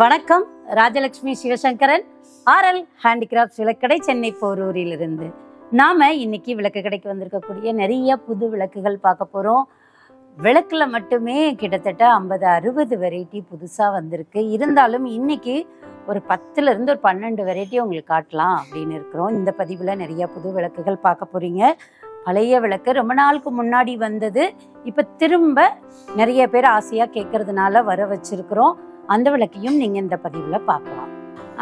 வணக்கம். Rajalakshmi Sivasankaran. RL handicraft விளக்கடை சென்னை போரூரிலிருந்து. நாம் இன்னைக்கு விளக்கு கடைக்கு வந்திருக்கக்கூடிய நிறைய புது விளக்குகள் பார்க்க போகிறோம் விளக்கில் மட்டுமே கிட்டத்தட்ட ஐம்பது அறுபது வெரைட்டி புதுசாக வந்திருக்கு. இருந்தாலும் இன்னைக்கு ஒரு பத்துலேருந்து ஒரு பன்னெண்டு வெரைட்டி உங்களுக்கு காட்டலாம் அப்படின்னு இருக்கிறோம். இந்த பதிவில் நிறைய புது விளக்குகள் பார்க்க போகிறீங்க பழைய விளக்கு ரொம்ப நாளுக்கு முன்னாடி வந்தது. இப்போ திரும்ப நிறைய பேர் ஆசையாக கேட்கறதுனால வர வச்சுருக்குறோம். அந்த விளக்கையும் நீங்கள் இந்த பதிவில் பார்க்கலாம்.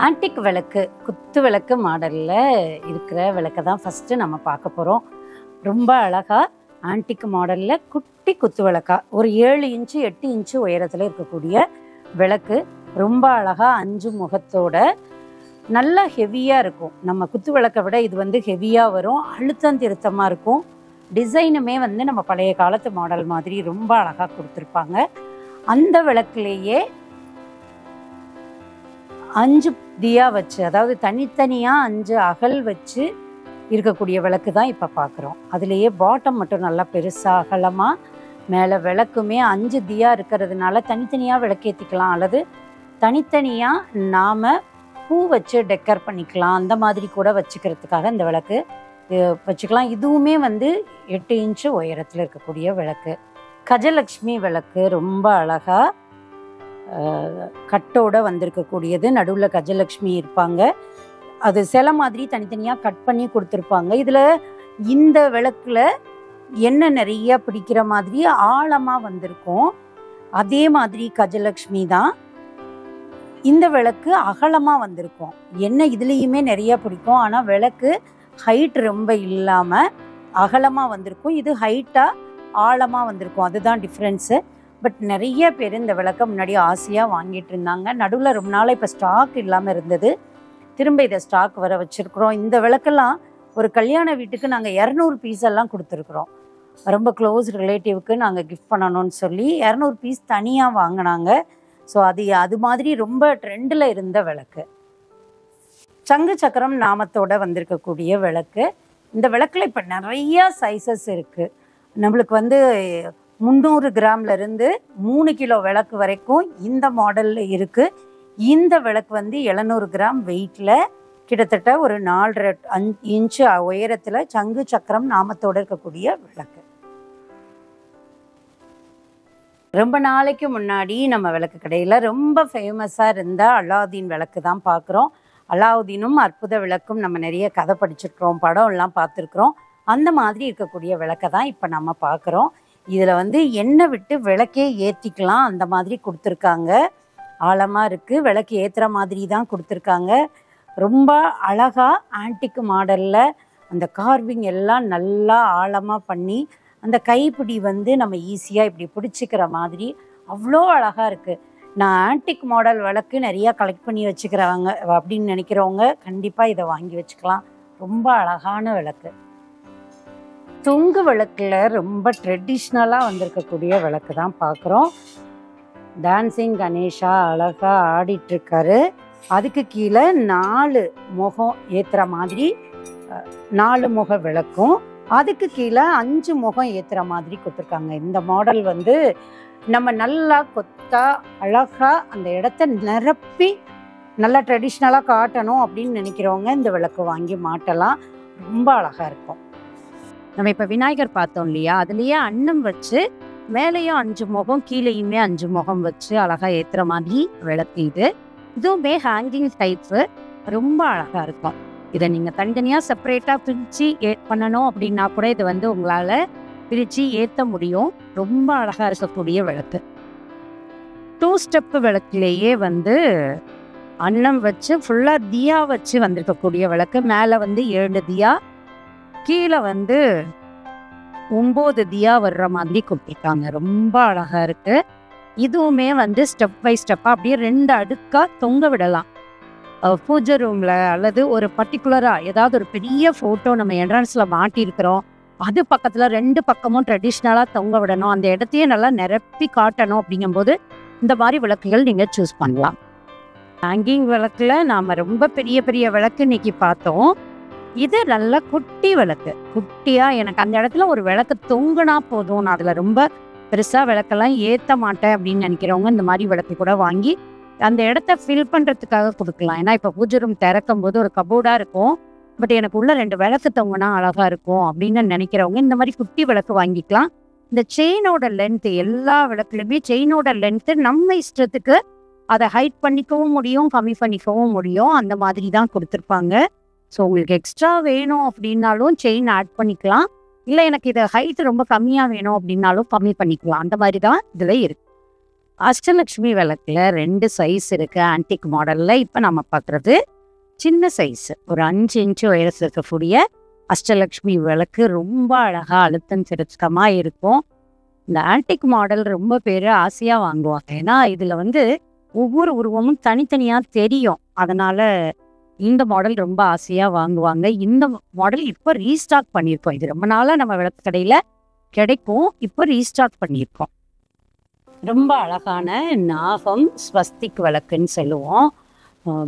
ஆன்டிக் விளக்கு குத்து விளக்கு மாடலில் இருக்கிற விளக்கை தான் ஃபஸ்ட்டு நம்ம பார்க்க போகிறோம் ரொம்ப அழகாக ஆன்டிக் மாடலில் குட்டி குத்து விளக்கா ஒரு ஏழு இன்ச்சு எட்டு இன்ச்சு உயரத்தில் இருக்கக்கூடிய விளக்கு. ரொம்ப அழகாக அஞ்சு முகத்தோட நல்லா ஹெவியாக இருக்கும். நம்ம குத்து விளக்கை விட இது வந்து ஹெவியாக வரும் அழுத்தம் திருத்தமாக இருக்கும். டிசைனுமே வந்து நம்ம பழைய காலத்து மாடல் மாதிரி ரொம்ப அழகாக கொடுத்துருப்பாங்க. அந்த விளக்குலேயே அஞ்சு தியா வச்சு அதாவது தனித்தனியாக அஞ்சு அகல் வச்சு இருக்கக்கூடிய விளக்கு தான் இப்போ பார்க்குறோம் அதுலேயே பாட்டம் மட்டும் நல்லா பெருசாக அகலமாக மேலே விளக்குமே அஞ்சு தியா இருக்கிறதுனால தனித்தனியாக விளக்கேற்றிக்கலாம் அல்லது தனித்தனியாக நாம் பூ வச்சு டெக்கர் பண்ணிக்கலாம். அந்த மாதிரி கூட வச்சுக்கிறதுக்காக இந்த விளக்கு வச்சுக்கலாம். இதுவுமே வந்து எட்டு இன்ச்சு உயரத்தில் இருக்கக்கூடிய விளக்கு. கஜலக்ஷ்மி விளக்கு ரொம்ப அழகாக கட்டோட வந்திருக்கக்கூடியது. நடுவில் கஜலக்ஷ்மி இருப்பாங்க. அது சில மாதிரி தனித்தனியாக கட் பண்ணி கொடுத்துருப்பாங்க. இதில் இந்த விளக்கில் என்ன நிறைய பிடிக்கிற மாதிரி ஆழமாக வந்திருக்கும். அதே மாதிரி கஜலக்ஷ்மி தான். இந்த விளக்கு அகலமாக வந்திருக்கும். என்ன இதுலேயுமே நிறைய பிடிக்கும். ஆனால் விளக்கு ஹைட் ரொம்ப இல்லாமல் அகலமாக வந்திருக்கும். இது ஹைட்டாக ஆழமாக வந்திருக்கும். அதுதான் டிஃப்ரென்ஸு பட் நிறைய பேர் இந்த விளக்கை முன்னாடி ஆசையாக வாங்கிட்டு இருந்தாங்க. நடுவில் ரொம்ப நாள் இப்போ ஸ்டாக் இல்லாமல் இருந்தது. திரும்ப இதை ஸ்டாக் வர வச்சுருக்குறோம். இந்த விளக்கெல்லாம் ஒரு கல்யாண வீட்டுக்கு நாங்கள் இரநூறு பீஸ் எல்லாம் கொடுத்துருக்குறோம். ரொம்ப க்ளோஸ் ரிலேட்டிவ்க்கு நாங்கள் கிஃப்ட் பண்ணணும்னு சொல்லி இரநூறு பீஸ் தனியாக வாங்கினாங்க. ஸோ அது அது மாதிரி ரொம்ப ட்ரெண்டில் இருந்த விளக்கு. சங்கு சக்கரம் நாமத்தோட வந்திருக்கக்கூடிய விளக்கு. இந்த விளக்கில் இப்போ நிறையா சைஸஸ் இருக்குது நம்மளுக்கு வந்து முந்நூறு கிராம்ல இருந்து மூணு கிலோ விளக்கு வரைக்கும் இந்த மாடல்ல இருக்கு. இந்த விளக்கு வந்து எழுநூறு கிராம் வெயிட்ல கிட்டத்தட்ட ஒரு நாலரை அஞ்சு இன்ச்சு உயரத்துல சங்கு சக்கரம் நாமத்தோட இருக்கக்கூடிய விளக்கு. ரொம்ப நாளைக்கு முன்னாடி நம்ம விளக்கு கடையில் ரொம்ப ஃபேமஸாக இருந்த அலாவுதீன் விளக்கு தான் பார்க்குறோம் அலாவுதீனும் அற்புத விளக்கும் நம்ம நிறைய கதை படிச்சிருக்கிறோம் படம் எல்லாம் பார்த்துருக்குறோம். அந்த மாதிரி இருக்கக்கூடிய விளக்கை தான் இப்போ நம்ம பார்க்குறோம் இதில் வந்து எண்ணெய் விட்டு விளக்கே ஏற்றிக்கலாம் அந்த மாதிரி கொடுத்துருக்காங்க. ஆழமாக இருக்குது விளக்கு ஏற்றுற மாதிரி தான் கொடுத்துருக்காங்க. ரொம்ப அழகாக ஆன்டிக் மாடலில் அந்த கார்விங் எல்லாம் நல்லா ஆழமாக பண்ணி அந்த கைப்பிடி வந்து நம்ம ஈஸியாக இப்படி பிடிச்சிக்கிற மாதிரி அவ்வளோ அழகாக இருக்குது நான் ஆன்டிக் மாடல் விளக்கு நிறையா கலெக்ட் பண்ணி வச்சுக்கிறாங்க அப்படின்னு நினைக்கிறவங்க கண்டிப்பாக இதை வாங்கி வச்சுக்கலாம். ரொம்ப அழகான விளக்கு. தொங்கு விளக்கில் ரொம்ப ட்ரெடிஷ்னலாக வந்திருக்கக்கூடிய விளக்கு தான் பார்க்குறோம் டான்சிங் கணேஷா அழகாக ஆடிட்டுருக்காரு. அதுக்கு கீழே நாலு முகம் ஏற்றுற மாதிரி நாலு முக விளக்கும். அதுக்கு கீழே அஞ்சு முகம் ஏற்றுற மாதிரி கொடுத்துருக்காங்க. இந்த மாடல் வந்து நம்ம நல்லா கொத்தா அழகாக அந்த இடத்த நிரப்பி நல்லா ட்ரெடிஷ்னலாக காட்டணும் அப்படின்னு நினைக்கிறவங்க இந்த விளக்கு வாங்கி மாட்டலாம். ரொம்ப அழகாக இருக்கும். நம்ம இப்போ விநாயகர் பார்த்தோம் இல்லையா? அதுலேயே அன்னம் வச்சு மேலேயும் அஞ்சு முகம் கீழேயுமே அஞ்சு முகம் வச்சு அழகா ஏத்துற மாதிரி விளக்கு இது. இதுவுமே ஹேங்கிங் டைப்ஸு ரொம்ப அழகா இருக்கும். இதை நீங்க தனித்தனியா செப்பரேட்டா பிரிச்சு ஏ பண்ணணும் அப்படின்னா கூட இது வந்து உங்களால பிரிச்சு ஏத்த முடியும். ரொம்ப அழகா இருக்கக்கூடிய விளக்கு. டூ ஸ்டெப் விளக்குலேயே வந்து அன்னம் வச்சு ஃபுல்லா தியா வச்சு வந்திருக்கக்கூடிய விளக்கு. மேலே வந்து ஏழு தியா கீழே வந்து ஒம்பது தியா வர்ற மாதிரி கொடுத்துருக்காங்க ரொம்ப அழகா இருக்கு. இதுவுமே வந்து ஸ்டெப் பை ஸ்டெப்பாக அப்படியே ரெண்டு அடுக்காக தொங்க விடலாம். பூஜை ரூமில் அல்லது ஒரு பர்டிகுலராக ஏதாவது ஒரு பெரிய ஃபோட்டோ நம்ம என்ட்ரன்ஸில் மாட்டியிருக்கிறோம். அது பக்கத்தில் ரெண்டு பக்கமும் ட்ரெடிஷ்னலாக தொங்க விடணும். அந்த இடத்தையே நல்லா நிரப்பி காட்டணும் அப்படிங்கும்போது இந்த மாதிரி விளக்குகள் நீங்கள் சூஸ் பண்ணலாம். ஹேங்கிங் விளக்கில் நாம் ரொம்ப பெரிய பெரிய விளக்கு இன்றைக்கி பார்த்தோம். இது நல்ல குட்டி விளக்கு. குட்டியா எனக்கு அந்த இடத்துல ஒரு விளக்கு தொங்குனா போதும். நான் அதுல ரொம்ப பெருசா விளக்கெல்லாம் ஏத்த மாட்டேன் அப்படின்னு நினைக்கிறவங்க இந்த மாதிரி விளக்கு கூட வாங்கி அந்த இடத்த ஃபில் பண்ணுறதுக்காக கொடுக்கலாம். ஏன்னா இப்போ பூஜை ரூம் திறக்கும் போது ஒரு கபோர்டாக இருக்கும். பட் எனக்கு உள்ள ரெண்டு விளக்கு தொங்கினா அழகா இருக்கும் அப்படின்னு நினைக்கிறவங்க இந்த மாதிரி குட்டி விளக்கு வாங்கிக்கலாம். இந்த செயினோட லென்த் எல்லா விளக்குலையுமே செயினோட லென்த்து நம்ம இஷ்டத்துக்கு அதை ஹைட் பண்ணிக்கவும் முடியும் கம்மி பண்ணிக்கவும் முடியும். அந்த மாதிரி தான் கொடுத்துருப்பாங்க. ஸோ உங்களுக்கு எக்ஸ்ட்ரா வேணும் அப்படின்னாலும் செயின் ஆட் பண்ணிக்கலாம். இல்லை எனக்கு இதை ஹைட் ரொம்ப கம்மியாக வேணும் அப்படின்னாலும் கம்மி பண்ணிக்கலாம். அந்த மாதிரி தான் இதில் இருக்கு. அஷ்டலக்ஷ்மி விளக்கில் ரெண்டு சைஸ் இருக்கு ஆன்டிக் மாடலில் இப்போ நம்ம பார்க்குறது சின்ன சைஸ் ஒரு அஞ்சு இன்ச்சு உயரத்து இருக்கக்கூடிய அஷ்டலக்ஷ்மி விளக்கு ரொம்ப அழகாக அழுத்தம் திருத்தமா இருக்கும். இந்த ஆன்டிக் மாடல் ரொம்ப பேர் ஆசையாக வாங்குவாங்க. ஏன்னா இதில் வந்து ஒவ்வொரு உருவமும் தனித்தனியாக தெரியும். அதனால் இந்த மாடல் ரொம்ப ஆசையாக வாங்குவாங்க. இந்த மாடல் இப்போ ரீஸ்டாக் பண்ணியிருக்கோம். இது ரொம்ப நாளாக நம்ம விளக்கு கடையில் கிடைக்கும். இப்போ ரீஸ்டாக் பண்ணியிருக்கோம். ரொம்ப அழகான நாகம் ஸ்வஸ்திக் விளக்குன்னு சொல்லுவோம்.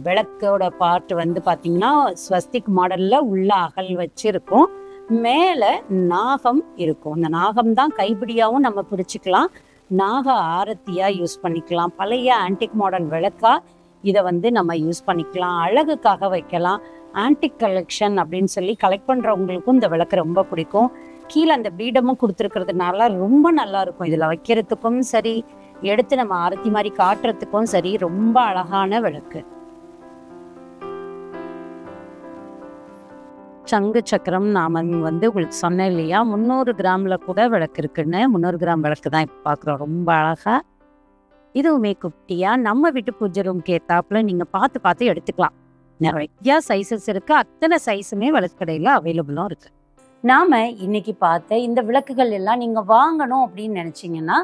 விளக்கோட பார்ட் வந்து பார்த்திங்கன்னா ஸ்வஸ்திக் மாடலில் உள்ள அகல் வச்சுருக்கும். மேலே நாகம் இருக்கும். இந்த நாகம் தான் கைப்பிடியாகவும் நம்ம பிடிச்சிக்கலாம் நாக ஆரத்தியாக யூஸ் பண்ணிக்கலாம். பழைய ஆன்டிக் மாடல் விளக்கா இதை வந்து நம்ம யூஸ் பண்ணிக்கலாம். அழகுக்காக வைக்கலாம். ஆன்டிக் கலெக்ஷன் அப்படின்னு சொல்லி கலெக்ட் பண்ணுறவங்களுக்கும் இந்த விளக்கு ரொம்ப பிடிக்கும். கீழே அந்த பீடமும் கொடுத்துருக்கிறதுனால ரொம்ப நல்லா இருக்கும். இதில் வைக்கிறதுக்கும் சரி எடுத்து நம்ம ஆரத்தி மாதிரி காட்டுறதுக்கும் சரி ரொம்ப அழகான விளக்கு. சங்கு சக்கரம் நாம் வந்து உங்களுக்கு சொன்னேன் இல்லையா? முந்நூறு கிராமில் கூட விளக்கு இருக்குன்னு. முந்நூறு கிராம் விளக்கு தான் இப்போ பார்க்குறோம். ரொம்ப அழகாக இதுவுமே குட்டியா நம்ம வீட்டு பூஜை ரூம்க்கு ஏத்தாப்புல நீங்க பார்த்து பார்த்து எடுத்துக்கலாம். நிறைய சைஸஸ் இருக்கு. அத்தனை சைஸுமே விளக்கு கடையில் அவைலபிளும் இருக்கு. நாம இன்னைக்கு பார்த்த இந்த விளக்குகள் எல்லாம் நீங்க வாங்கணும் அப்படின்னு நினைச்சீங்கன்னா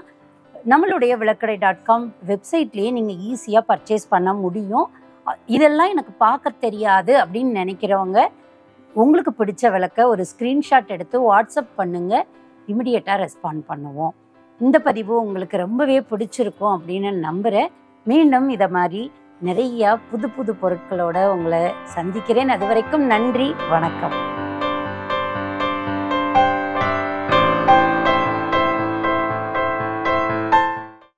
நம்மளுடைய விளக்கடை டாட் காம் வெப்சைட்லேயே நீங்கள் ஈஸியாக பர்ச்சேஸ் பண்ண முடியும். இதெல்லாம் எனக்கு பார்க்க தெரியாது அப்படின்னு நினைக்கிறவங்க உங்களுக்கு பிடிச்ச விளக்க ஒரு ஸ்க்ரீன்ஷாட் எடுத்து வாட்ஸ்அப் பண்ணுங்க. இமிடியேட்டாக ரெஸ்பாண்ட் பண்ணுவோம். இந்த பதிவு உங்களுக்கு ரொம்பவே பிடிச்சிருக்கும் அப்படின்னு நம்புகிறேன் மீண்டும் இதை மாதிரி நிறையா புது புது பொருட்களோட உங்களை சந்திக்கிறேன். அது வரைக்கும் நன்றி வணக்கம்.